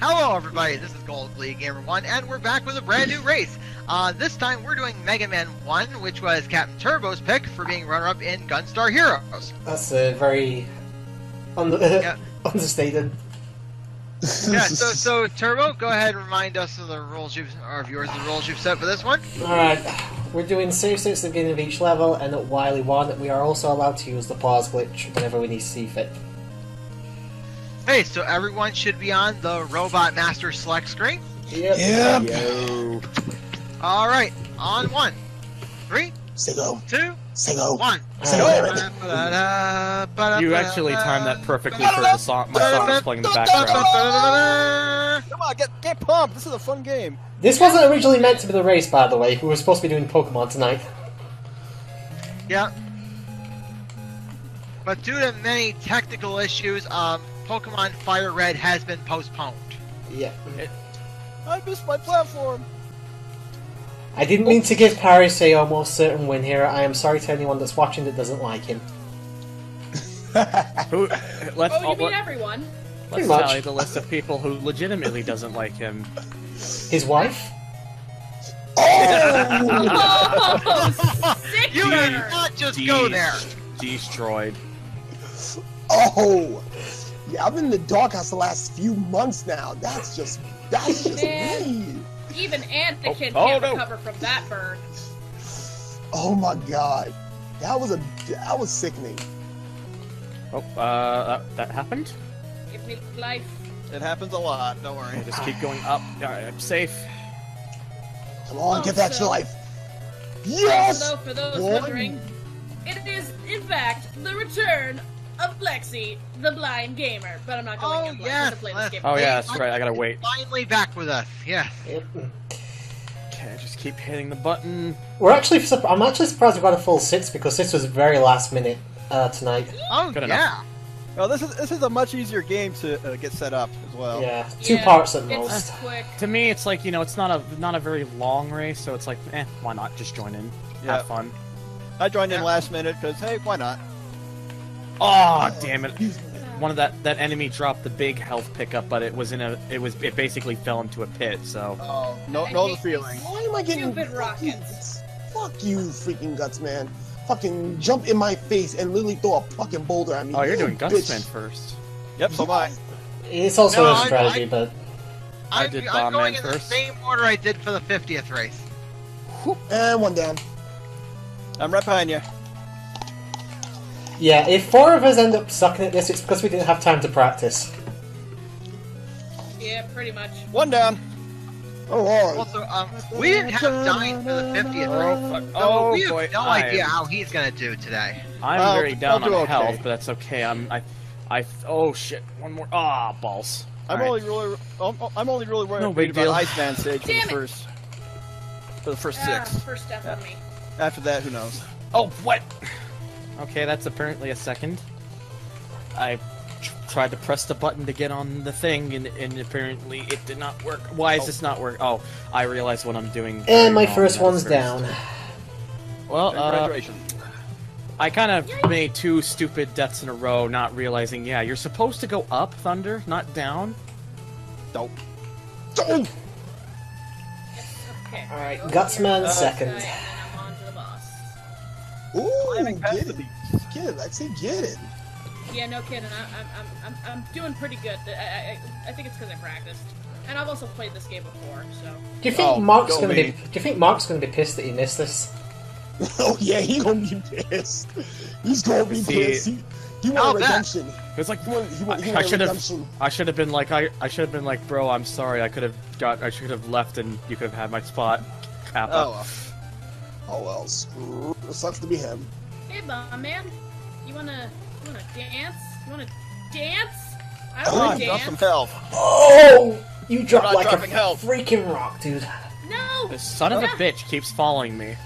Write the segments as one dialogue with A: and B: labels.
A: Hello, everybody. This is Gold League Gamer One, and we're back with a brand new race. Uh, this time, we're doing Mega Man One, which was Captain Turbo's pick for being runner-up in Gunstar Heroes.
B: That's a very under-
A: Yeah.
B: understated.
A: Yeah. So, so Turbo, go ahead and remind us of the rules you've, or viewers, the rules you've set for this one.
B: Alright, we're doing save states at the beginning of each level, and at Wily 1, we are also allowed to use the pause glitch whenever we need to see fit.
A: Hey, so everyone should be on the Robot Master select screen.
B: Yep.
C: Yep.
A: All right, on one, three,
C: Say go.
A: two,
C: Say go.
A: one.
C: Say
B: go,
D: You actually timed that perfectly for the song. My song was playing in the background.
E: Come on, get get pumped. This is a fun game.
B: This wasn't originally meant to be the race, by the way. We were supposed to be doing Pokemon tonight.
A: Yeah. But due to many technical issues, um, Pokemon Fire Red has been postponed.
B: Yeah.
E: I missed my platform.
B: I didn't mean to give Paris a almost certain win here. I am sorry to anyone that's watching that doesn't like him.
D: Who? Let's
F: Oh, you
D: oh,
F: mean
D: let,
F: everyone?
D: let's
B: Pretty much.
D: tally the list of people who legitimately doesn't like him.
B: His wife?
F: Oh, sick
A: You did not just go there.
D: Destroyed.
C: Oh. Yeah, I've been in the doghouse the last few months now. That's just that's just
F: Man.
C: me.
F: Even Anakin
D: Oh, oh,
F: can't
D: no.
F: recover from that burn.
C: Oh my god. That was a that was sickening.
D: Oh, uh, that, that happened.
F: Give me life.
E: It happens a lot. Don't worry.
D: Just keep going up. Alright, I'm safe.
C: Come on,
F: Oh,
C: get that
F: so-
C: to life.
F: Also,
C: Yes!
F: for those
C: One.
F: wondering, it is, in fact, the return of Lexi, the blind gamer. But I'm not going
A: Oh,
F: to
A: yes,
F: play this
A: let's-
F: game.
D: Oh yeah, that's right. I gotta wait.
A: Finally back with us. Yes.
B: Yep.
D: Okay, just keep hitting the button.
B: We're actually. I'm actually surprised we got a full six because this was very last minute uh, tonight.
A: Oh
D: Good
A: yeah.
E: Oh, this is this is a much easier game to uh, get set up as well.
B: Yeah, two
F: Yeah,
B: parts at
F: It's
B: most.
F: quick.
D: To me, it's like you know, it's not a not a very long race, so it's like, eh, why not just join in,
E: Yeah.
D: have fun.
E: I joined in last minute because hey, why not?
D: Oh, damn it! One of that that enemy dropped the big health pickup, but it was in a it was it basically fell into a pit. So
E: Oh, no,
F: I
E: know the feeling.
C: Why am I getting
F: Stupid
C: fuck you,
F: rockets.
C: Fuck you, freaking guts, man. Fucking jump in my face and literally throw a fucking boulder at me.
D: oh, you're
C: You
D: doing
C: bitch.
D: Gutsman first.
E: Yep, so am I.
B: It's also
A: No,
B: a
A: I-
B: strategy,
A: I-
B: but
D: I
A: I'm,
D: did
A: I'm
D: Bomb
A: going
D: Man
A: in the same order I did for the 50th race.
C: And one down.
E: I'm right behind you.
B: Yeah, if four of us end up sucking at this, it's because we didn't have time to practice.
F: Yeah, pretty much.
E: One down.
C: Oh lord.
A: Also, um, we didn't have Dine for the 50th
D: Oh,
A: race.
D: fuck.
A: So
D: Oh,
A: we have
D: boy,
A: no
D: I
A: idea
D: am-
A: how he's gonna do today.
D: I'm
E: I'll-
D: very down
E: I'll do
D: on
E: okay.
D: health, but that's okay. I'm I, I oh shit, one more. Ah, balls.
E: I'm
D: Alright.
E: only really, I'm, I'm only really worried
D: No big
E: about
D: deal.
E: Iceman stage for the
F: Damn it.
E: first, for the first
F: Ah,
E: six.
F: first death on me.
E: After that, who knows?
D: Oh, what? Okay, that's apparently a second. I tried to press the button to get on the thing, and, and apparently it did not work. Why is this not work? Oh, I realize what I'm doing.
B: And my first one's
D: first.
B: down.
D: Well, uh,
E: Congratulations.
D: I kind of made two stupid deaths in a row, not realizing. Yeah, you're supposed to go up, Thunder, not down.
E: Dope.
C: Don't.
F: Okay.
B: Alright,
F: Go
B: Gutsman
F: here,
B: second.
C: Ooh,
E: Climbing past
C: get
E: the
C: it.
E: beast.
C: Get it, Lexi, get it.
F: Yeah, no kidding. I, I'm, I'm, I'm, I'm doing pretty good. I, I, I think it's because I practiced, and I've also played this game before. So
B: Do you think
E: Oh,
B: Mark's gonna
E: me.
B: be? Do you think Mark's gonna be pissed that he missed this?
C: Oh yeah, he gonna be pissed. He's gonna be
D: See-
C: pissed. He, he
A: I'll
C: want
A: bet.
C: redemption.
D: It's like
C: He want, he want, he
D: I, I should have. I should have been like I. I should have been like, bro. I'm sorry. I could have got. I should have left, and you could have had my spot. Kappa.
E: Oh, well.
C: Oh well, screw. It sucks to be him.
F: hey, bomb man, you wanna, you wanna dance? You wanna dance? I
E: Come
F: wanna
E: on, drop some
F: dance.
E: health.
B: Oh! You dropped
E: not
B: like a
E: health.
B: freaking rock, dude.
F: No.
D: This son of a bitch keeps following me.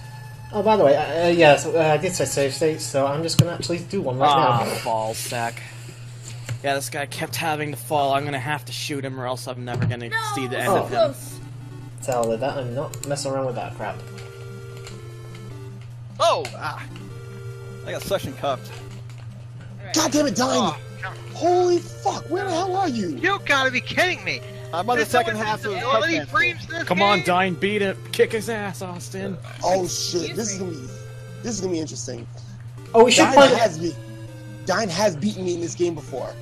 B: Oh, by the way, uh, uh, yeah, so, uh, I did say save states, so I'm just gonna actually do one right
D: Ah,
B: now.
D: ball sack. Yeah, this guy kept having to fall. I'm gonna have to shoot him, or else I'm never gonna
F: No.
D: see the end
F: so
D: of him.
F: close.
B: Tell her that I'm not messing around with that crap.
E: Oh, ah. I got suction cupped.
F: All
C: God damn it, Dying!
A: Oh,
C: Holy fuck, where the hell are you?
A: you gotta be kidding me!
E: I'm on the
A: There's so
E: second half of
A: visibility
E: Cuphead.
A: frames this
D: Come on,
A: game.
D: Dine, beat it. Kick his ass, Austin.
C: Oh shit,
F: Excuse
C: this is gonna be this is gonna be interesting.
B: Oh, we should
C: Dine
B: point.
C: has me. Dine has beaten me in this game before,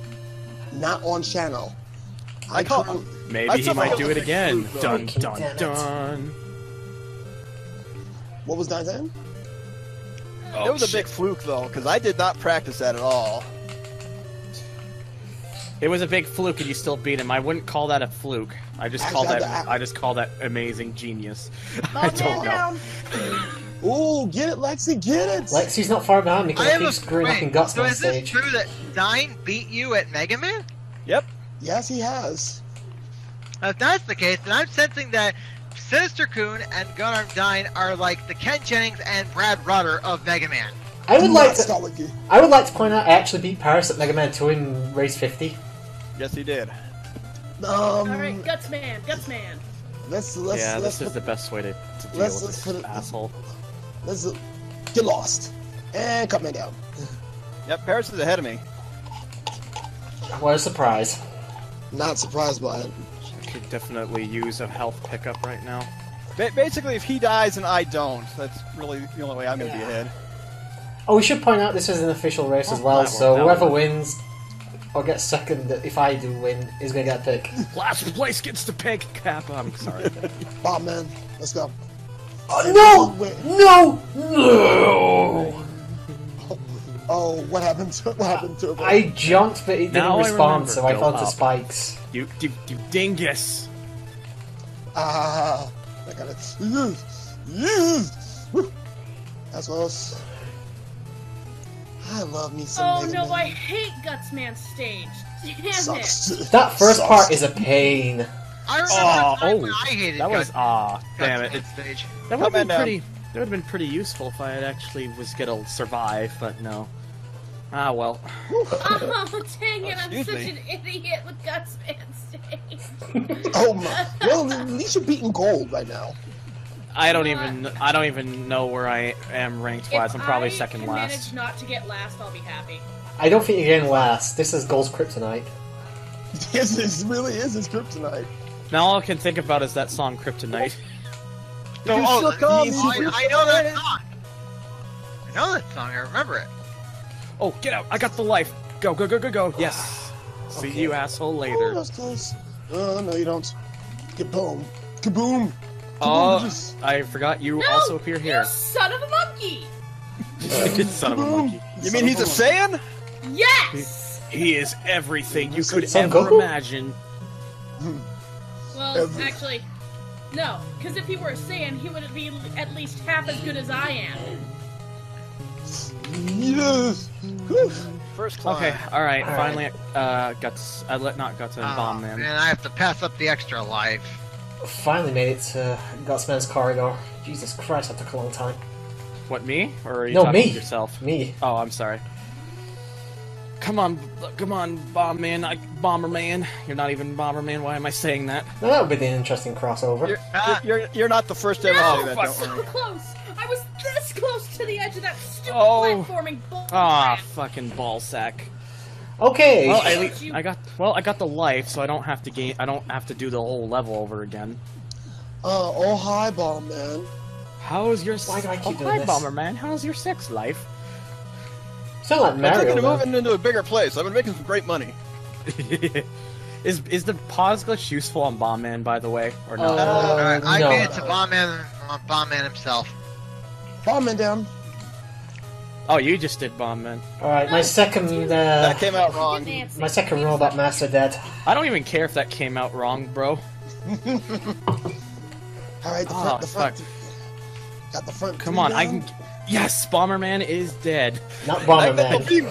C: not on channel.
E: I call-
C: current-
D: Maybe
E: I'd
D: he might do it again.
E: fluke, though.
D: Dun dun dun.
C: What was Dine saying?
D: Oh,
E: it was a big fluke though, because I did not practice that at all.
D: It was a big fluke, and you still beat him. I wouldn't call that a fluke. I just call that.
C: I-
D: I just call that amazing genius. I don't
F: man
D: know.
F: down.
C: Ooh, get it, Lexi, get it!
B: Lexi's not far behind because
A: I
B: I
A: have
B: keep
A: a
B: screwing up in
A: wait,
B: guts
A: so
B: on
A: is this
B: stage.
A: true that Dine beat you at Mega Man?
E: Yep.
C: Yes, he has.
A: If that's the case, then I'm sensing that Sinister Coon and Gunnar Dine are like the Ken Jennings and Brad Rutter of Mega Man.
B: I would like to.
C: start.
B: I would like to point out I actually beat Paris at Mega Man 2 in race 50.
E: Yes, he did.
C: Um,
F: All right, guts man, guts man.
C: let's let's
D: yeah,
C: let's
D: this is the best way to, to deal
C: let's-
D: with
C: let's
D: this
C: put it-
D: asshole.
C: let's get lost and cut me down.
E: Yep, Paris is ahead of me.
B: What a surprise.
C: Not surprised by it.
D: I could definitely use a health pickup right now.
E: Ba- basically, if he dies and I don't, that's really the only way I'm going to be ahead.
B: Oh, we should point out this is an official race as
D: Oh,
B: well, so
D: worked, that
B: whoever
D: worked.
B: wins or gets second, if I do win, is going to get a pick.
D: Last place gets to pick Kappa. I'm sorry.
C: Bomb man, let's go.
B: Oh, no! No! No!
C: Oh, what happened to what happened to him?
B: I jumped, but it didn't
D: Now I
B: respond,
D: remember.
B: so I
D: Go
B: fell to
D: up.
B: spikes.
D: you, you, you dingus.
C: Ah, I got it. Yes, yes. Woo. That's close. I love me some
F: Oh
C: Mega
F: no,
C: Man.
F: I hate guts man stage. Damn it.
C: Sucks.
B: That first
C: Sucks.
B: part is a pain.
A: I remember
D: Oh,
A: the time
D: oh,
A: when I hated
D: That was
A: Guts-
D: ah, damn it.
A: Guts
D: It's,
A: stage.
D: that would have been
E: Coming down.
D: pretty. That would have been pretty useful if I had actually was gonna survive, but no. Ah well.
F: Oh, dang it, I'm
E: Excuse
F: such
E: me.
F: an idiot with guts man stage.
C: Oh my! Well, at least you're beating gold right now.
D: I don't even. I don't even know where I am ranked wise.
F: If
D: I'm probably
F: I
D: second
F: can
D: last.
F: manage not to get last, I'll be happy.
B: I don't think you're getting last. This is Gold's Kryptonite.
C: Yes, this really is his kryptonite.
D: Now all I can think about is that song Kryptonite.
A: No,
E: You
A: oh,
E: still call
C: me
A: I, I know that song. I know that song. I remember it.
D: Oh, get out! I got the life. Go, go, go, go, go. Yes. Ah. See
B: Okay.
D: you, asshole.
C: Oh,
D: Later.
C: that's close. Oh no, you don't. Kaboom! Kaboom!
D: Oh,
C: Kaboom.
D: I forgot you
F: No,
D: also appear
F: You
D: here.
F: son of a monkey!
D: Son of a monkey.
E: You mean he's a Saiyan?
F: Yes!
D: He is everything you could
B: Son
D: ever
B: Goku?
D: imagine.
F: Well,
C: Every-
F: actually, no, because if he were a Saiyan, he would be at least half as good as I am.
C: Yes. Whew.
E: First climb.
D: Okay, all right.
B: All
D: finally, uh, guts. I let not guts and
A: Oh,
D: bomb man.
A: man, I have to pass up the extra life.
B: Finally made it to Gutsman's corridor. Jesus Christ, that took a long time.
D: What me? Or are you
B: No,
D: talking
B: me.
D: to yourself?
B: Me.
D: Oh, I'm sorry. Come on, come on, bomb man, I, bomber man. You're not even bomber man. Why am I saying that?
B: Now that would be an interesting crossover.
E: You're,
A: Ah.
E: you're, you're not the first to ever
F: No,
E: say that, don't
F: so
E: worry.
F: close!
D: Oh.
F: platforming bull.
D: Ah,
F: crap.
D: fucking ball sack.
B: Okay.
D: Well, at
F: you-
D: I got. Well, I got the life, so I don't have to gain. I don't have to do the whole level over again.
C: Uh, oh hi, bomb man.
D: How's your?
B: Why do I keep
D: oh,
B: doing
D: hi,
B: this?
D: bomber man. How's your sex life?
B: Sound like
E: I'm
B: Mario.
E: thinking of moving into a bigger place. I've been making some great money.
D: is is the pause glitch useful on bomb man, by the way, or not?
B: Uh,
A: Alright, I
B: no.
A: made it to Bomb Man, uh, Bomb Man himself.
C: Bomb man down.
D: Oh, you just did bomb man.
B: Alright, my second uh,
E: That came out wrong.
B: My second robot master dead.
D: I don't even care if that came out wrong, bro.
C: All right, the
D: Oh,
C: front, the front.
D: fuck.
C: Got the front.
D: Come
C: three
D: on, I can. Yes, Bomberman is dead.
B: Not Bomberman.
E: believe-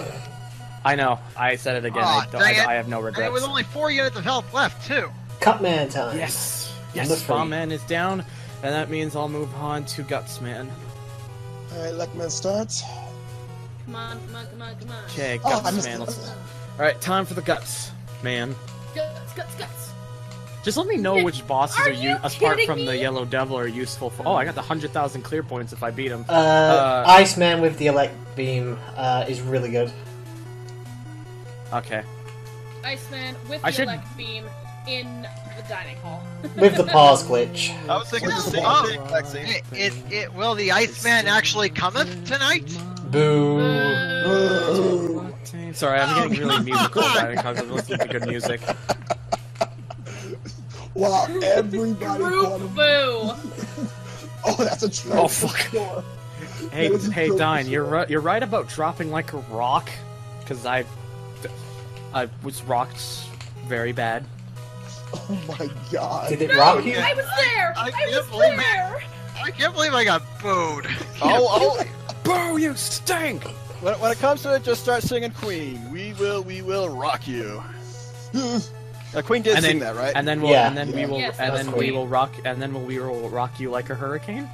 D: I know. I said it again.
A: Aw,
D: I, don't, I. I have no
A: And
D: regrets.
A: with only four units of health left, too.
B: Cutman time.
D: Yes.
B: Number
D: Yes,
B: three.
D: Is down, and that means I'll move on to Gutsman.
C: All right, Leckman starts.
F: Come on, come on, come on, come on.
D: Okay,
C: Oh, I missed
D: Gutsman.
C: it.
D: Let's... All right, time for the guts, man.
F: Guts, guts, guts.
D: Just let me know
F: Nick,
D: which bosses
F: are
D: are,
F: you
D: you apart
F: kidding
D: from the? Yellow Devil are useful for. Oh, I got the hundred thousand clear points if I beat him.
B: Uh,
D: Uh,
B: Iceman with the elect beam uh, is really good.
D: Okay.
F: Iceman with
D: I
F: the
D: should-
F: elect beam in the dining hall.
B: With the pause glitch.
E: I was thinking the same
A: Oh.
E: thing, Lexi.
A: It, it, it, will the Iceman actually cometh tonight?
B: Boo.
C: Boo.
D: Sorry, I'm getting really oh musical about it because I'm listening to good music.
C: Wow, everybody called him.
F: boo.
C: Oh, that's a true.
D: Oh, fuck. Hey,
C: That was a
D: hey,
C: joke.
D: Dine, you're right. You're right about dropping like a rock, because I, I was rocked very bad.
C: Oh my god.
B: Did it
F: No,
B: rock you?
F: I was there.
A: I
F: I,
A: can't
F: was
A: believe
F: there.
A: I can't believe I got booed.
E: Oh, oh.
D: Boo, you stink!
E: When, when it comes to it, just start singing Queen. We will, we will rock you. Uh, Queen did
D: And
E: sing
D: then,
E: that, right?
D: and then we'll,
B: Yeah.
D: and then we
C: Yeah.
D: will,
F: Yes,
D: and
F: that's
D: then we
B: Queen.
D: will rock, and then we will rock you like a hurricane.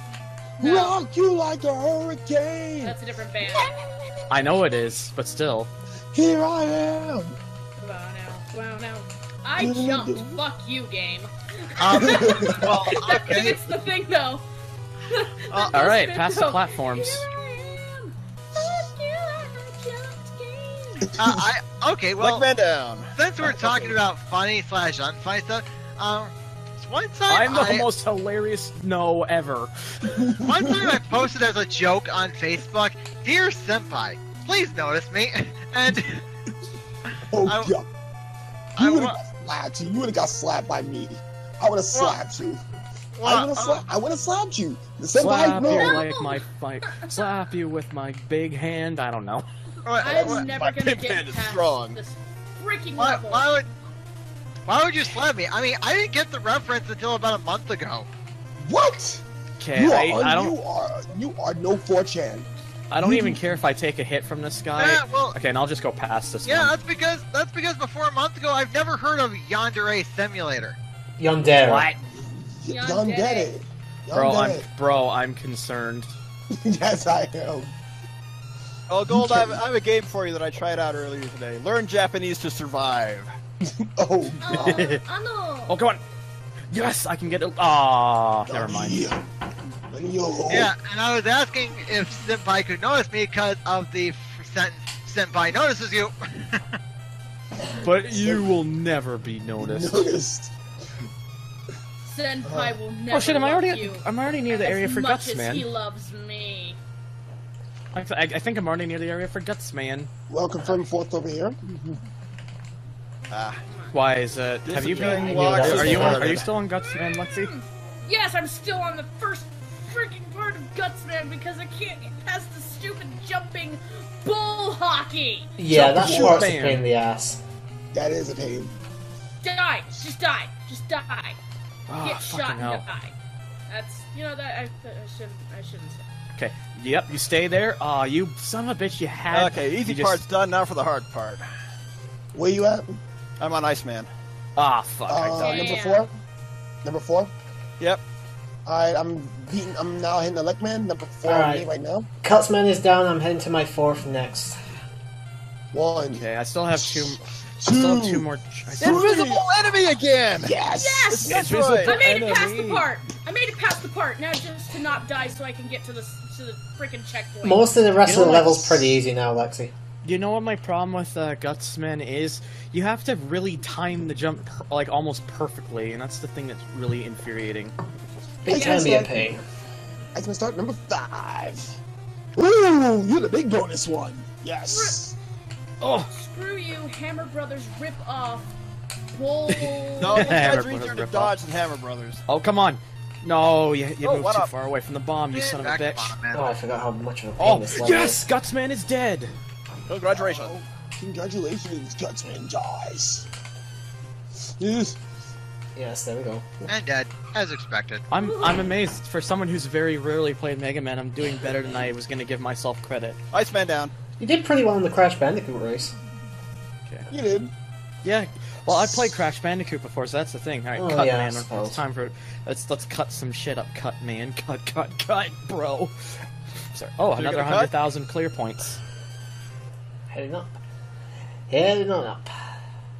F: No,
C: Rock you like a hurricane.
F: that's a different band.
D: I know it is, but still.
C: Here I am.
F: Wow, now, wow, now. I jumped. Fuck you, game.
A: Um, well, okay.
F: It's the thing, though.
A: Uh,
D: All right,
F: Spin
D: pass the
F: throw.
D: platforms.
A: Uh, I, okay, well,
E: Black man down.
A: since we're talking about funny slash unfunny stuff, um, one time
D: I'm the
A: I,
D: most hilarious no ever.
A: one time I posted as a joke on Facebook, "Dear Senpai, please notice me," and
C: Oh
A: I-
C: god.
A: I
C: You would have slapped. You You would have got slapped by me. I would have slapped you. I would have
A: uh,
C: slapped. I would have slapped you. The
D: Slap
C: senpai,
D: you like my, my, slap you with my big hand. I don't know.
A: What-
F: I'm
A: what-
F: never
E: my
F: gonna
E: pimp
F: get
E: is
F: past
E: strong.
F: this freaking
A: why,
F: level.
A: why would why would you slap me? I mean, I didn't get the reference until about a month ago.
C: What?
D: Okay,
C: You
D: I,
C: are.
D: I don't.
C: You are. You are no 4chan.
D: I don't even care if I take a hit from this guy.
A: Yeah, well,
D: Okay, and I'll just go past this
A: yeah,
D: one.
A: that's because that's because before a month ago, I've never heard of Yandere Simulator.
B: Yandere.
D: What?
C: Y'all get it. Y'all
D: Bro, I'm bro, I'm concerned.
C: yes, I am.
E: Oh, Gold, I have, I have a game for you that I tried out earlier today. Learn Japanese to survive.
C: Oh
F: Oh,
C: god.
F: I know.
D: Oh, come on. Yes, I can get it. Ah, never mind.
C: Yeah.
A: And I was asking if Senpai could notice me because of the sentence Senpai notices you.
D: But you will never be noticed.
C: Noticed.
F: Senpai will never
D: Oh shit! Am I
F: love
D: already?
F: you
D: I'm already near the area for
F: much
D: guts,
F: as
D: man.
F: he loves me.
D: I, I, I think I'm already near the area for guts, man.
C: Well, confirm fourth over here.
E: Ah,
D: Why is it? Have you been? Are, you?
B: hard.
D: Are you still on guts, man, Lexi?
F: Yes, I'm still on the first freaking part of Gutsman because I can't get past the stupid jumping bull hockey.
B: Yeah, that
D: Shoot,
B: part's a
D: man.
B: pain in the ass.
C: That is a pain.
F: Die, just die, just die.
D: Oh,
F: Get shot and
D: hell.
F: die. That's you know that I, I shouldn't I shouldn't say.
D: Okay. Yep. You stay there. Aw, you son of a bitch! You had.
E: okay, easy
D: just-
E: part's done. Now for the hard part.
C: Where you at?
E: I'm on Iceman.
D: Ah, fuck! I
C: Uh, number four. Number four.
E: Yep.
C: All right, I'm beating. I'm now hitting Elect Man. Number four
B: All
C: on
B: right.
C: me right now.
B: Cutsman is down. I'm heading to my fourth next.
C: One.
D: Okay, I still have two. I still have two more. I still-
E: Invisible enemy again.
C: Yes.
F: Yes!
E: That's right.
F: I made it past the part. I made it past the part. Now just to not die, so I can get to the to the freaking checkpoint.
B: Most of the rest
D: You
B: of the
D: know
B: levels pretty easy now, Lexi.
D: You know what my problem with uh, Gutsman is? You have to really time the jump per- like almost perfectly, and that's the thing that's really infuriating.
B: It can be a pain.
C: Iceman start number five. Ooh, you're the big bonus one. Yes.
D: Oh,
F: Screw you, Hammer Brothers rip off. Bull.
E: No, these
D: Hammer
E: guys are
D: Brothers
E: easier to
D: rip
E: dodge than Hammer Brothers.
D: oh, come on! No, you, you
E: Oh,
D: moved too
E: up?
D: far away from the bomb, you
A: Get
D: son of a bitch.
A: on, man.
B: Oh, I forgot how much of a pain
D: Oh,
B: this level
D: yes!
B: is.
D: Gutsman is dead!
E: Congratulations.
C: Congratulations, Gutsman dies. Yes.
B: Yes, there we go.
A: And dead, as expected.
D: I'm I'm amazed for someone who's very rarely played Mega Man. I'm doing better than I was gonna give myself credit.
E: Iceman down.
B: You did pretty well in the Crash Bandicoot race. Okay.
C: You did.
D: Yeah. Well, I played Crash Bandicoot before, so that's the thing. All right,
B: Oh,
D: cut,
B: yeah,
D: man. It's time for let's let's cut some shit up. Cut, man. Cut, cut, cut, bro. Sorry. Oh,
E: You're
D: another hundred thousand clear points.
B: Heading up. Heading on up.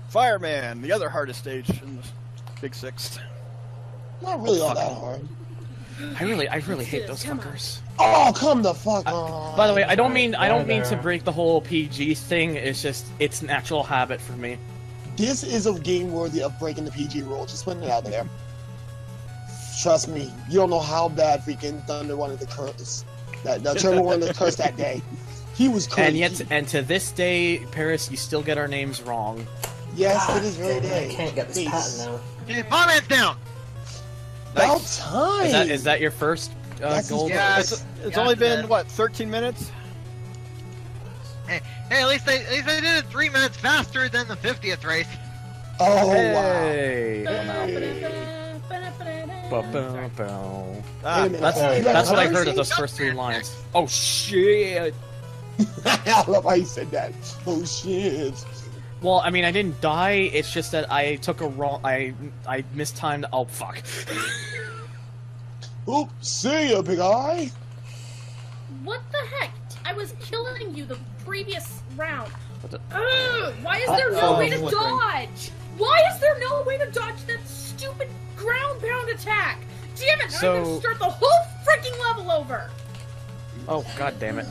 E: Fireman, the other hardest stage in the Big Six.
C: Not really all that hard.
D: I really, I really hate those
F: come on.
D: fuckers.
C: Oh, come the fuck on.
D: By the way, I don't mean I don't mean to break the whole PG thing. It's just it's natural habit for me.
C: This is a game worthy of breaking the PG rule. Just putting it out there. Trust me, you don't know how bad freaking Thunder wanted to curse. That the Turbo wanted to curse that day. He was crazy.
D: And yet, and to this day, Paris, you still get our names wrong.
C: yes,
B: God
C: it is very
B: damn
C: day.
B: I can't get this
C: Please.
B: pattern now.
A: Okay, Bombman's down.
C: About time.
D: Is that is that your first uh,
C: That's
D: gold?
A: Yeah.
E: It's, it's
A: Yeah,
E: only been
A: that-
E: what 13 minutes.
A: Hey, at least they at least they did it three minutes faster than the 50th race.
C: Oh
D: hey.
F: Sorry.
D: Ba-boom-boom.
E: Ah,
C: Wait.
D: That's that's what I heard of those first three lines. Oh shit!
C: wow! I love how you said that. Oh shit!
D: Well, I mean, I didn't die. It's just that I took a wrong. I I mistimed. Oh fuck!
C: Oop! See ya, big eye.
F: What the heck? I was killing you the previous round.
D: What the-
F: Ugh, why is there no
B: Uh-oh.
F: way to
D: Flickering.
F: dodge? Why is there no way to dodge that stupid ground pound attack? Damn it!
D: So-
F: I'm gonna start the whole freaking level over.
D: Oh god damn it!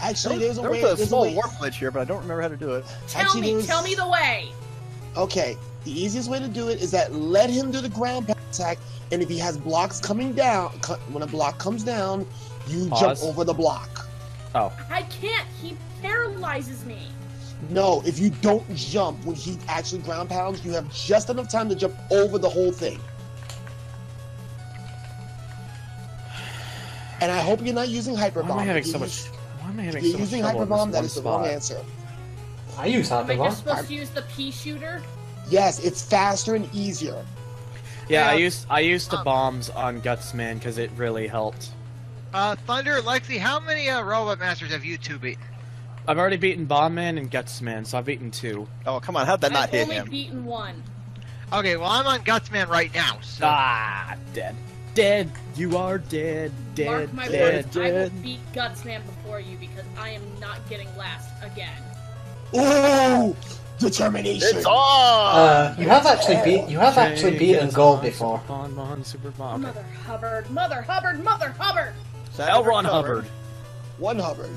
C: Actually, there's a
E: there
C: way.
E: was a small
C: a
E: warp glitch here, but I don't remember how to do it.
F: Tell
C: Actually,
F: me,
C: there's-
F: tell me the way.
C: Okay, the easiest way to do it is that let him do the ground pound attack, and if he has blocks coming down, when a block comes down, you
D: Pause.
C: jump over the block.
F: I can't. He paralyzes me.
C: No, if you don't jump when he actually ground pounds, you have just enough time to jump over the whole thing. And I hope you're not using hyper
D: Why
C: bomb.
D: am I having so much? Why am I having
C: If you're
D: so much
C: using
D: trouble
C: hyper
D: in this
C: bomb, that
D: one
C: is the wrong answer.
B: I use hyper
F: Am I
B: Hyper
F: just supposed to use the pea shooter?
C: Yes, it's faster and easier.
D: Yeah, I used I used the
A: Um,
D: bombs on Gutsman because it really helped.
A: Uh, Thunder, Lexi, how many uh, Robot Masters have you two beaten?
D: I've already beaten Bombman and Gutsman, so I've beaten two.
E: Oh come on, how'd that not hit him?
F: I've only beaten one.
A: Okay, well I'm on Gutsman right now. So
D: Ah, dead, dead. You are dead, dead,
F: Mark my
D: dead.
F: words, I will
E: dead.
F: beat Gutsman before you because I am not getting last again.
C: Ooh, determination.
E: It's on.
B: Uh, you have actually beat you have actually beaten gold before.
D: Super Bon Bon, Super Bon.
F: Mother Hubbard, Mother Hubbard, Mother Hubbard!
E: Senator
D: L. Ron Hubbard.
C: One Hubbard.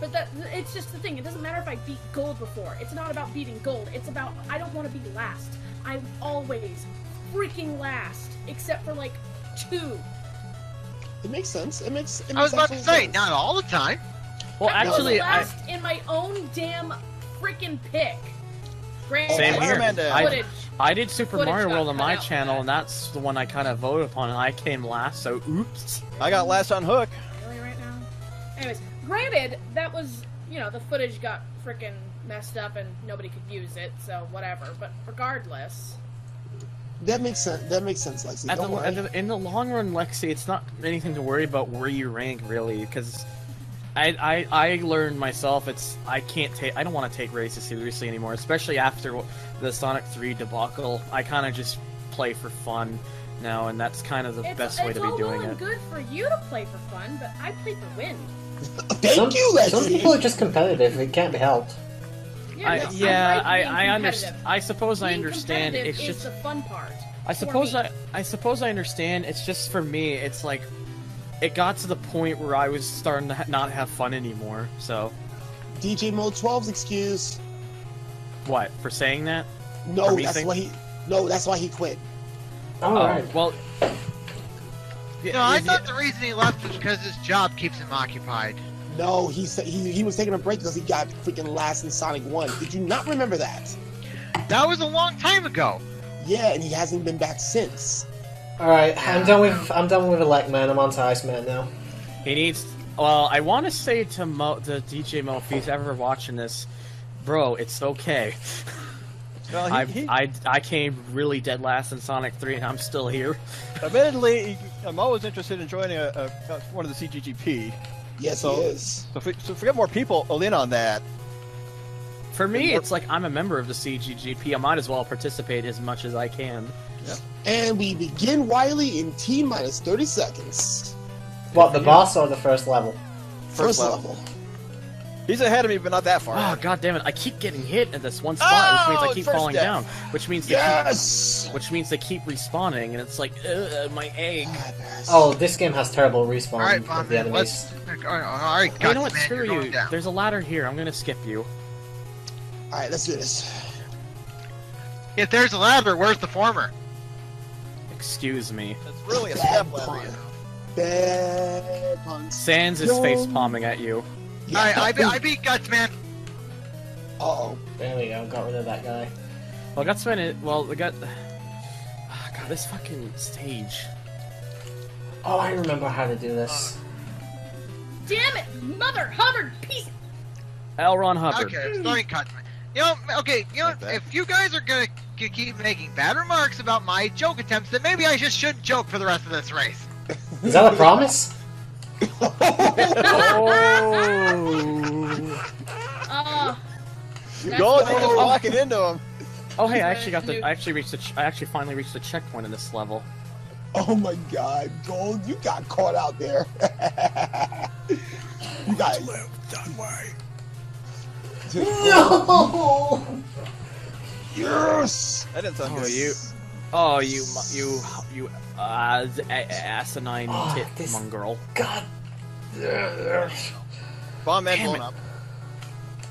F: But that it's just the thing, it doesn't matter if I beat gold before. It's not about beating gold. It's about I don't want to be last. I'm always freaking last. Except for like two.
C: It makes sense. It makes. It makes
A: I was about to say,
C: sense.
A: not all the time.
D: Well,
F: I was
D: actually, I,
F: last in my own damn freaking pick. Granted,
D: Same
F: I
D: here.
F: have
E: I-
F: Footage.
D: I did Super
F: Footage
D: Mario World on my
F: out
D: channel,
F: that.
D: and that's the one I kind of voted upon, and I came last. So, oops.
E: I got last on hook.
F: Really, right now? Anyways, granted, that was, you know, the footage got freaking messed up and nobody could use it, so whatever. But regardless,
C: That makes sense. That makes sense, Lexi.
D: At the, at the, in the long run, Lexi, it's not anything to worry about where you rank, really, because I, I I learned myself. It's I can't take I don't want to take races seriously anymore, especially after the Sonic 3 debacle. I kind of just play for fun now, and that's kind of the
F: it's,
D: best way to be
F: all
D: doing
F: well and
D: it.
F: good for you to play for fun, but I play for win.
C: Thank
B: some,
C: you, Lexi.
B: Some people are just competitive. It can't be helped.
F: Yeah,
D: I,
F: no, I'm
D: yeah,
F: right
D: I I understand. I suppose I understand. It's
F: is
D: just
F: the fun part.
D: I suppose. I I suppose I understand. It's just for me. It's like it got to the point where I was starting to not have fun anymore. So
C: DJ Mode 12's excuse.
D: what for saying that?
C: No, that's
D: saying-
C: why he. No, that's why he quit.
B: All
D: Oh,
B: right.
D: well.
A: No, I
D: yeah,
A: thought the reason he left was because his job keeps him occupied.
C: No, he said he, he was taking a break because he got freaking last in Sonic One. Did you not remember that?
A: That was a long time ago.
C: Yeah, and he hasn't been back since.
B: All right. I'm done with I'm done with Elect Man. I'm on to Iceman now.
D: He needs. Well, I want to say to Mo, to DJ Mo, if he's ever watching this, bro, it's okay.
E: Well,
D: I,
E: he, he,
D: I I came really dead last in Sonic 3, and I'm still here.
E: admittedly, I'm always interested in joining a, a, a one of the CGGP.
C: Yes,
E: So-
C: he is.
E: So if, we, so if we get more people in on that,
D: For me, it's like I'm a member of the CGGP. I might as well participate as much as I can.
C: And we begin Wily in T minus 30 seconds.
B: What the boss or the first level?
C: First,
E: level.
C: level.
E: He's ahead of me, but not that far.
D: Oh god damn it! I keep getting hit at this one spot, which means
E: Oh,
D: I keep falling
E: death.
D: down. Which means they
C: Yes.
D: keep, which means they keep respawning, and it's like uh, my egg.
B: Oh, this game has terrible respawn
A: All right,
B: of the
A: Man,
B: enemies.
A: let's. All right, all right,
D: Hey, you know what?
A: Man,
D: Screw
A: you're
D: you.
A: down.
D: There's a ladder here. I'm gonna skip you.
C: All right, let's do this.
A: If there's a ladder, where's the former?
D: Excuse me.
E: It's really a step
C: Bad
E: ladder.
C: pun. Bad puns.
D: Sans is face palming at you.
C: Yeah.
A: All right, I, be- I beat Guts, man.
C: Uh-oh.
B: There we go, got rid of that guy.
D: Well, Gutsman. It, well, we got. Ah, God, this fucking stage.
B: Oh, I remember how to do this.
F: Damn it, mother Hubbard piece.
D: L. Ron Hubbard.
A: Okay, starting Guts, man. You know, okay, you know,
E: Like
A: if you guys are gonna k- keep making bad remarks about my joke attempts, then maybe I just shouldn't joke for the rest of this race.
B: Is that a promise?
D: Oh.
F: oh. That's
E: Go
F: why-
E: for walking into him.
D: Oh, hey, I actually got the. I actually reached the. I actually finally reached the checkpoint in this level.
C: Oh my god, Gold, you got caught out there. you got
G: live that way.
B: No!
C: Yes!
E: That didn't sound
D: Oh,
E: good.
D: you. Oh, you, you, you, uh, a- a- asinine
B: Oh,
D: tit
B: this-
D: mongrel.
B: God.
E: Bomb man
D: Damn
E: blown up.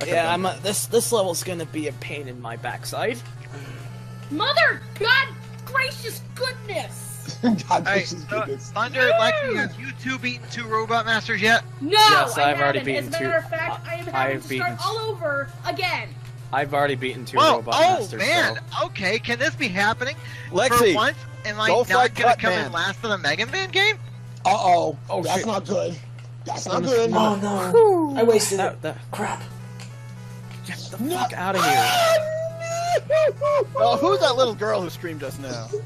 D: Yeah, I'm. Uh, this this level's gonna be a pain in my backside.
F: Mother God gracious goodness.
C: God
A: Hey,
C: gracious
A: so,
C: goodness.
A: Thunder, Lexi, have you two beaten two Robot Masters yet?
F: No,
D: Yes,
F: I
D: I've already
F: haven't.
D: beaten
F: As a matter
D: two-
F: of fact, I am
D: I've
F: having to
D: beaten
F: start all over again.
D: I've already beaten two
A: Whoa,
D: robot
A: oh
D: masters.
A: man,
D: so-
A: okay, can this be happening? For
E: Lexi,
A: once, am I
E: go
A: not
E: fight
A: gonna come
E: Cutman.
A: in last in the Mega Man game?
C: Uh-oh.
D: Oh,
C: That's
D: shit.
C: not good. That's not oh, good.
B: Oh no! I wasted
D: That,
B: it.
D: that,
B: Crap.
D: get the fuck out of here!
E: Oh, who's that little girl who screamed just now?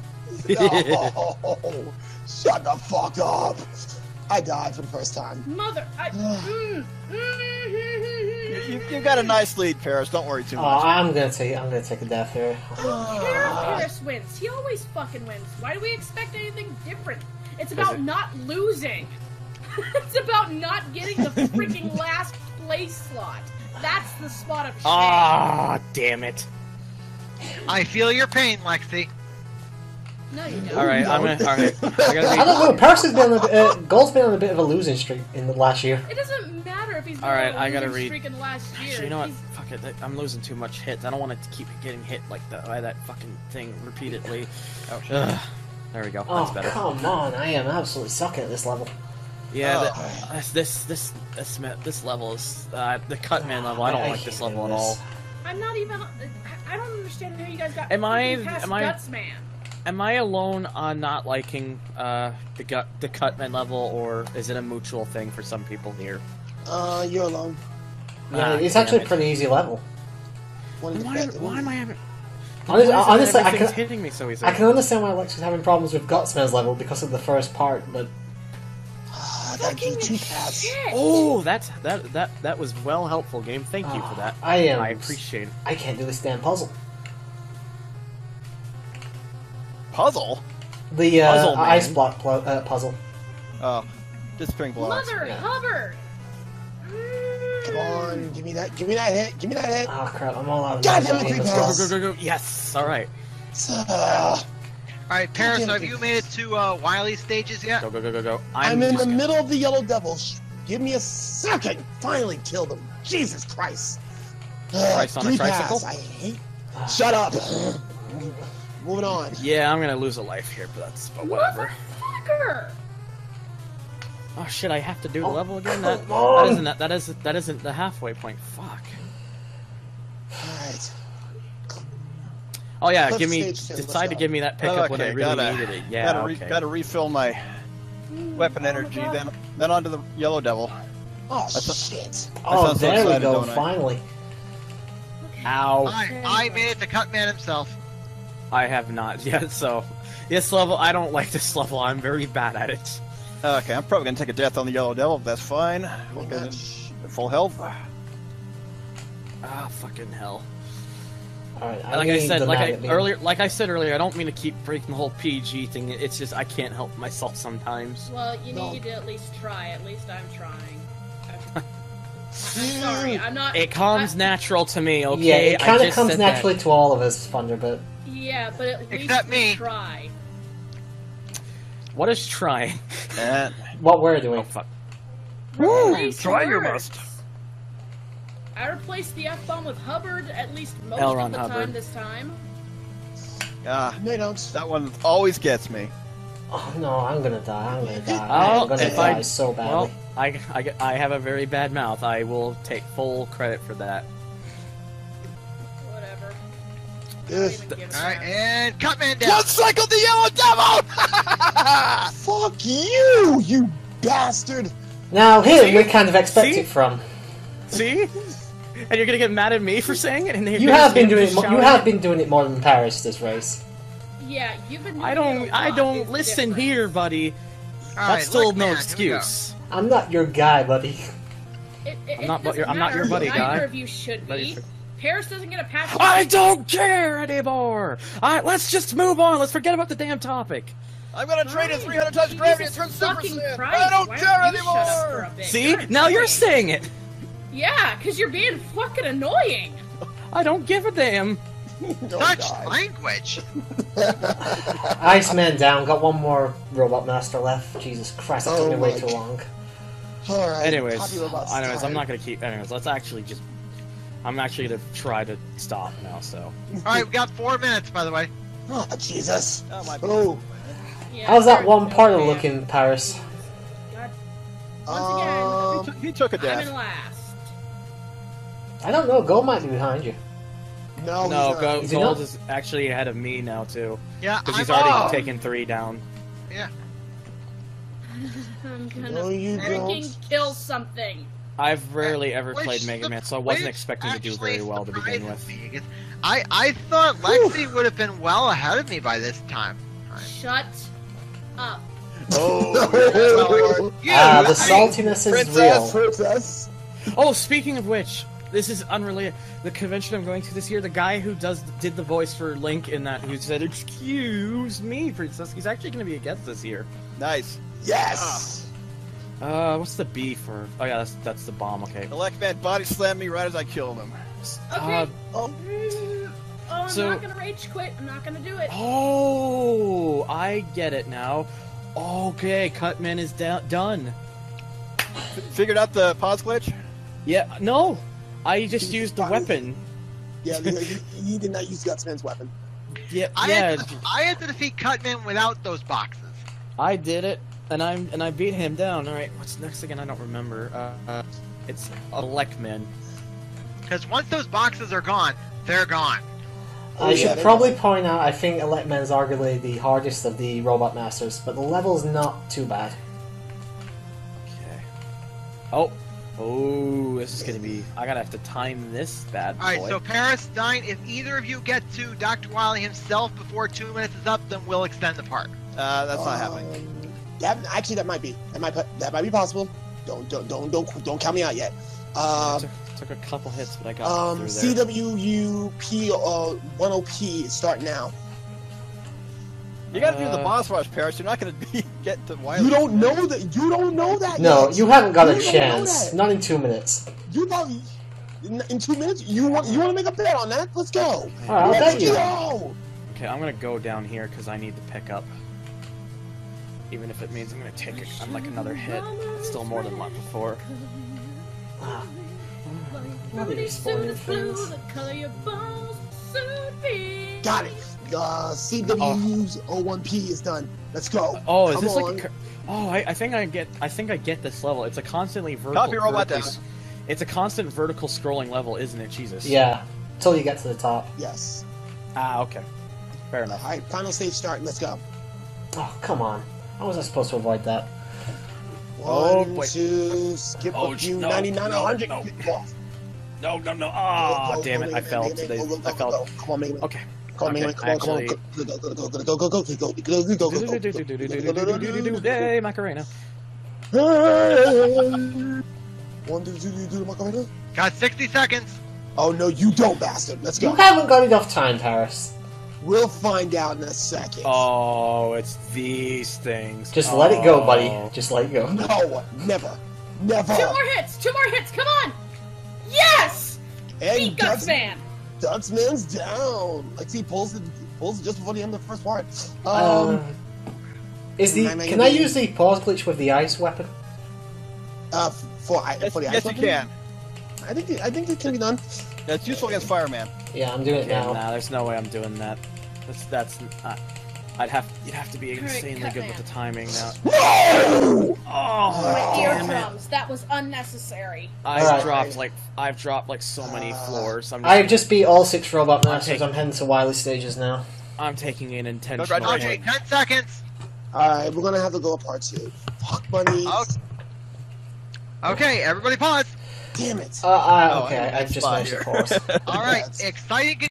C: No. Shut the fuck up. I died for the first time.
F: Mother, I.
E: You, you, you got a nice lead, Paris. Don't worry too
B: Oh,
E: much.
B: I'm gonna take. I'm gonna take a death here.
F: Paris, Paris wins. He always fucking wins. Why do we expect anything different? It's about
D: it-
F: not losing. it's about not getting the freaking last place slot. That's the spot of shame.
D: Ah, damn it!
A: I feel your pain, Lexi.
F: No, you don't.
D: All right, I'm gonna. All right, I
B: I
D: gotta
B: don't know. Paris has been on a bit, uh, Gold's been on a bit of a losing streak in the last year.
F: It doesn't matter if he's been
D: All right,
F: on a
D: I gotta read-
F: streak in the last year.
D: Actually, you know what?
F: He's-
D: Fuck it. I'm losing too much hits. I don't want to keep getting hit like that by that fucking thing repeatedly.
E: Oh, shit.
D: Ugh. There we go.
B: Oh
D: That's better.
B: come on! I am absolutely sucking at this level.
D: Yeah,
E: Oh.
D: the- this this this this, this level is uh, the Cutman level. I don't
B: I
D: like this
B: hate
D: level at all.
F: I'm not even. I- I don't understand how you guys got.
D: Am I-
F: past
D: am I-
F: Guts Man?
D: Am I alone on not liking uh, the gut the Cutman level, or is it a mutual thing for some people here?
C: Uh, you're alone.
B: Yeah,
D: Ah,
B: it's actually
D: it.
B: a pretty easy level.
C: One of the
D: Why, why am I having?
B: Honestly,
D: why is
B: honestly, I can,
D: hitting me so easily.
B: I can understand why Lex is having problems with Gutsman's level because of the first part, but
C: Ah, I gotta do
F: Fucking
C: two paths.
F: shit.
D: Oh, that's that that that was well helpful, game. Thank you for that.
B: Ah, I am.
D: I appreciate it.
B: I can't do this damn puzzle.
E: Puzzle?
B: The uh,
D: Puzzle, man.
B: ice block pl- uh, puzzle.
E: Oh, disappearing blocks.
F: Mother
B: Yeah.
F: Hubbard.
C: Come on, give me that, give me that hit, give me that hit.
B: Oh crap! I'm all out of
C: God
B: magic
C: damn it,
B: game
C: three
B: as
C: paths.
D: Go go go! Yes. All right.
C: Ah,
A: All right, Paris, have you made it to uh, Wily stages yet?
D: Go go go go go.
C: I'm, in the
D: gonna-
C: middle of the Yellow Devils. Give me a second. Finally killed him. Jesus Christ.
D: Christ on a
C: three
D: tricycle?
C: paths. I hate. Shut up. Moving on.
D: Yeah, I'm gonna lose a life here, but that's but whatever.
F: Motherfucker.
D: Oh shit! I have to do the
B: Oh,
D: level again. That
B: come oh.
D: that
B: on.
D: isn't that, that is that isn't the halfway point. Fuck.
C: Alright.
D: Oh yeah,
C: Let's
D: give me
C: stage two, let's
D: decide to give me that pickup when I really
E: gotta-
D: needed it. Yeah,
E: gotta, re-
D: okay.
E: gotta refill my weapon
F: Oh,
E: energy,
F: God.
E: then then onto the yellow devil.
C: Oh,
E: That's a-
C: shit.
B: Oh,
E: sound so
B: there we go.
E: don't I?
B: Finally.
D: Ow!
A: I, I made it to Cutman himself.
D: I have not yet. So this level, I don't like this level. I'm very bad at it.
E: Okay, I'm probably gonna take a death on the yellow devil. but That's fine. We'll get in full health.
D: Ah, fucking hell!
B: All right. I
D: like I said, like I earlier, like I said earlier, I don't mean to keep breaking the whole PG thing. It's just I can't help myself sometimes.
F: Well, you
C: No.
F: need to at least try. At least I'm trying. I'm sorry, I'm not.
D: It comes
F: I-
D: natural to me, okay?
B: yeah, it kind of comes
D: said that.
B: naturally to all of us, Thunderbird.
F: Yeah, but at least
A: Except
F: we
A: me.
F: try.
D: What is trying?
E: And
B: What we're doing.
D: Oh fuck.
F: Replace
E: try your
F: words.
E: best.
F: I replaced the F bomb with Hubbard at least most
D: L.
F: of the
D: Hubbard.
F: time this time.
E: ah,
C: They don't.
E: that one always gets me.
B: Oh no, I'm gonna die. I'm gonna die.
D: Oh,
B: I'm gonna
D: if
B: die
D: I-
B: so badly.
D: Well, I, I, I have a very bad mouth. I will take full credit for that.
C: Ugh.
F: Don't even give a
A: All right,
F: crap.
A: and Cutman down.
E: One cycle the yellow devil!
C: Fuck you, you bastard!
B: now here
D: See?
B: we kind of expect
D: See?
B: it from.
D: See? And you're gonna get mad at me for saying it? And
B: You have been doing it. You have been doing it more than Paris this race.
F: Yeah, you've been.
D: I don't.
F: it a
D: I
F: lot,
D: don't
F: is
D: listen
F: difference.
D: here, buddy.
A: All right,
D: That's still
A: look,
D: no
A: man, here we go.
D: excuse.
B: I'm not your guy, buddy.
F: It, it,
D: I'm not
F: it
D: bu-
F: doesn't
D: I'm not your
F: matter.
D: buddy,
F: Neither
D: guy.
F: of you should be.
D: Should-
F: Paris doesn't get a pass.
D: I don't care anymore. All right, let's just move on. Let's forget about the damn topic.
E: I'm gonna trade a 300 touch
F: Jesus
E: gravity and turn Super
F: fucking
E: Saiyan.
F: Christ,
E: I don't
F: why
E: care
F: don't you shut up for
E: anymore.
D: See?
F: You're
D: Now you're saying it.
F: Yeah, because you're being fucking annoying.
D: I don't give a damn.
A: Such
C: God.
A: language.
B: Iceman down. Got one more Robot Master left. Jesus Christ, that took
C: Oh
B: me way
C: my
B: too long.
C: All right.
D: Anyways,
C: Happy Robots
D: anyways, I'm not gonna keep. Anyways, let's actually just. I'm actually gonna try to stop now. So.
A: All right, we got four minutes, by the way.
C: Oh, Jesus.
E: Oh, my
C: Oh.
F: Yeah,
B: How's that one
F: is
B: part of
F: okay.
B: looking, Paris?
F: God, Once
C: Um,
E: He took a
F: I'm
E: death.
F: in last.
B: I don't know. Gold might be behind you.
C: no,
D: no,
C: he's not.
D: Go-
B: Is
D: Gold
B: not?
D: is actually ahead of me now too,
A: Yeah,
D: because
A: I'm
D: he's already
A: off.
D: taken three down. Yeah.
F: I'm gonna
C: No, you
F: freaking
C: don't.
F: kill something.
D: I've rarely ever
A: Which
D: played Mega Man, so I wasn't expecting to do very well to begin with.
A: surprises I, I thought Lexi would have been well ahead of me by this time.
F: Shut up.
E: Oh,
A: Well, you,
B: Ah, the
A: I-
B: saltiness is
E: Princess.
B: real.
C: Princess.
D: Oh, speaking of which, this is unrelated. The convention I'm going to this year, the guy who does did the voice for Link in that, who said "Excuse me, princess," he's actually going to be a guest this year.
E: nice.
C: Yes.
D: Uh, what's the B for? Oh yeah, that's that's the bomb. Okay.
E: Elect man body slammed me right as I killed him.
F: Okay.
D: Uh,
C: Oh.
F: Oh, I'm
D: so-
F: not gonna rage quit. I'm not gonna do it.
D: oh, I get it now. Okay, Cutman is da- done.
E: Figured out the pause glitch?
D: Yeah, no, I just used the weapon.
C: Yeah, he, he- he did not use Gutsman's weapon.
D: Yeah,
A: I,
D: yeah,
A: had to, I had to defeat Cutman without those boxes.
D: I did it, and I'm and I beat him down. All right, what's next again? I don't remember. Uh, uh it's Alekman.
A: Because once those boxes are gone, they're gone.
B: I
C: yeah,
B: should probably
C: will.
B: point out I think Electman's arguably the hardest of the Robot Masters, but the level's not too bad.
D: Okay. Oh, oh, this is gonna be. I gotta have to time this bad boy.
A: All right, so Paris, Dine, if either of you get to Dr. Wily himself before two minutes is up, then we'll extend the part.
E: Uh, that's not
C: Um,
E: happening.
C: That actually, that might be. That might. That might be possible. Don't don't don't don't don't count me out yet. Um,
D: took, took a couple hits, but I got
C: um,
D: through there.
C: CWUP uh, 1OP start now.
E: You gotta do the
D: uh,
E: boss rush, Paris. You're not gonna be get to Wily.
C: You don't know that. You don't know that.
B: No,
C: yet.
B: you haven't got a
C: You don't
B: chance. Not in two minutes.
C: You probably in, in two minutes. You want you want to make a bet on that? Let's go.
B: Alright,
C: Let's
B: bet you.
C: go.
D: Okay, I'm gonna go down here because I need to pick up. Even if it means I'm gonna take a, I'm like another hit. It's still more than what before.
B: Ah,
F: Pretty soon
B: spawning
F: it's
B: things.
F: the color your bones will soon be.
C: Got it. Uh, CWU's 01P is done. Let's go.
D: Oh, is
C: Come
D: this
C: on.
D: like a? Oh, I, I think I get. I think I get this level. It's a constantly vertical.
E: Copy robot
D: vertically
E: down.
D: It's a constant vertical scrolling level, isn't it? Jesus.
B: Yeah, until you get to the top.
C: Yes.
D: Ah, okay. Fair enough.
C: All right. Final stage start. Let's go.
B: Oh, come on. How was I supposed to avoid that?
D: Oh,
C: One,
D: boy.
C: two, skip
D: Oh,
C: a few,
D: no,
C: 99,
D: no,
C: 100.
D: no.
C: Go,
D: No, no, no.
C: go,
D: Ah,
C: go,
D: damn
C: go,
D: it!
C: Mega
D: I
C: Man,
D: fell.
C: Mega Man,
D: Today.
C: go, go,
D: I
C: go,
D: fell.
C: go. Come on, Mega Man.
D: Okay.
C: Come on, Mega Man.
D: Okay,
C: Come on, come on.
D: actually-
C: Go, go, go, go, go, go, go, go, go, go, go, go, go, go.
D: Hey, Macarena.
C: One, two, two, two, two, Macarena.
A: Got 60 seconds.
C: Oh no, you don't, bastard. Let's
B: You
C: go.
B: haven't got enough time, Paris.
C: We'll find out in a second.
D: Oh, it's these things.
B: Just let it go,
D: Oh.
B: buddy. Just let it go.
C: No, never, never.
F: Two more hits. Two more hits. Come on. Yes!
C: And
F: Beat
C: Guts,
F: Gutsman!
C: Gutsman's down. Like he pulls it, pulls it just before the end of the first part. Um,
B: Um, is the
C: am I
B: can I use the pause glitch with the ice weapon?
C: uh, for
E: Yes,
C: for the
E: yes
C: ice
E: you can.
C: I think it- I think it can be done.
E: That's useful against Fireman.
B: Yeah, I'm doing it
D: Okay,
B: now.
D: nah, there's no way I'm doing that. That's that's. Uh, I'd have you'd have to be
F: Alright,
D: insanely good with the timing now.
C: No!
D: Oh,
F: My
D: damn it.
F: eardrums. That was unnecessary.
D: I've
B: Alright.
D: dropped like I've dropped like so many
C: Uh,
D: floors. I'm just,
B: I've just beat all six robot
D: I'm
B: masters.
D: taking-
B: I'm heading to Wily stages now.
D: I'm taking an intentional.
E: Congratulations.
A: RJ, 10 seconds.
C: All right, we're gonna have to go to part two. Fuck bunnies.
A: Oh. Okay, everybody pause.
C: Damn it.
B: Uh, uh,
E: Oh,
B: okay,
E: I'm
B: I, I just
E: spot
B: managed to
E: here.
B: pause.
A: All right,
C: Yes.
A: exciting